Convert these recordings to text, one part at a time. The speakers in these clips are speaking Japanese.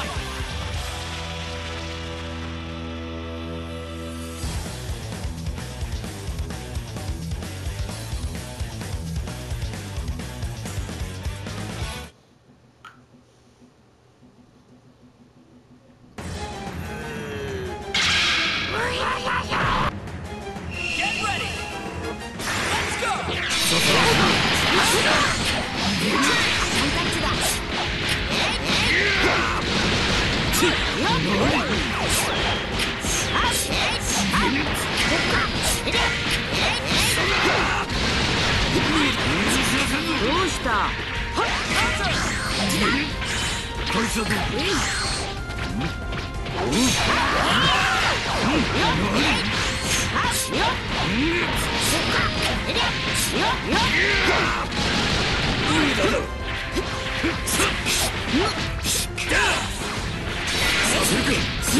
Let's go! ど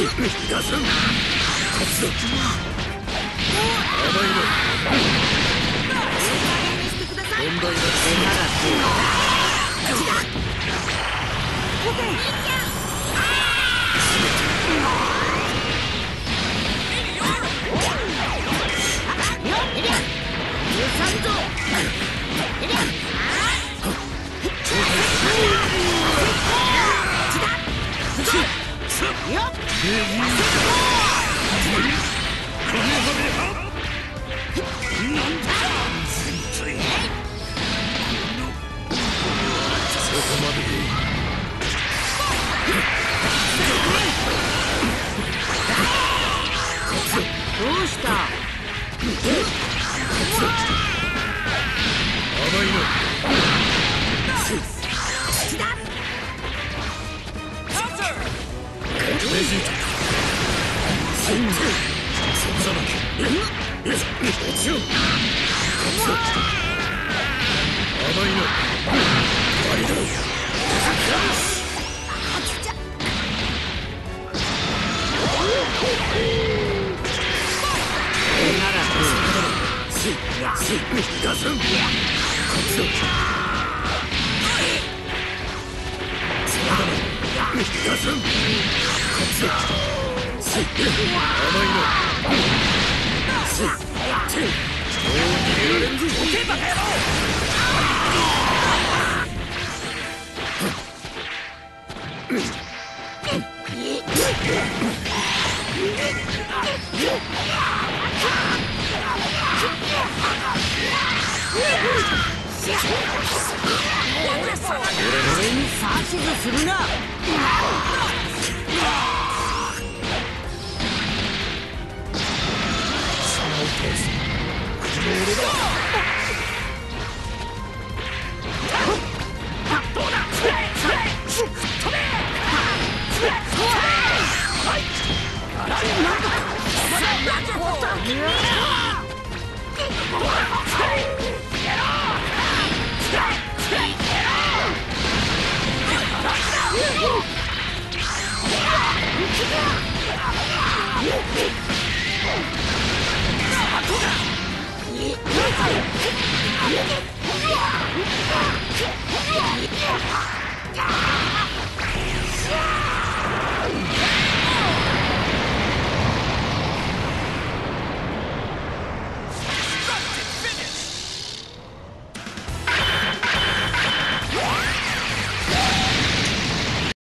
うしたこいつは甘いなそこざまき落ちよ甘いな終わりだならスイスイガスン勝つぞそのだガスン指図するな Woo! Yeah!